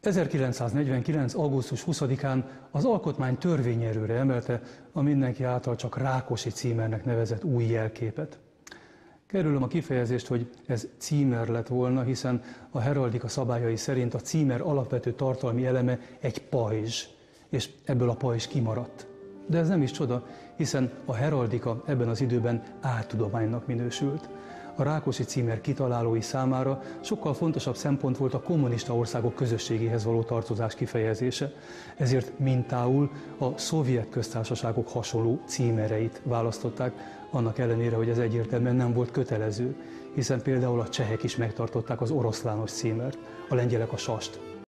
1949. augusztus 20-án az alkotmány törvényerőre emelte a mindenki által csak Rákosi címernek nevezett új jelképet. Kerülöm a kifejezést, hogy ez címer lett volna, hiszen a heraldika szabályai szerint a címer alapvető tartalmi eleme egy pajzs, és ebből a pajzs kimaradt. De ez nem is csoda, hiszen a heraldika ebben az időben áltudománynak minősült a Rákosi címer kitalálói számára sokkal fontosabb szempont volt a kommunista országok közösségéhez való tartozás kifejezése, ezért mintául a szovjet köztársaságok hasonló címereit választották, annak ellenére, hogy ez egyértelműen nem volt kötelező, hiszen például a csehek is megtartották az oroszlános címert, a lengyelek a sast.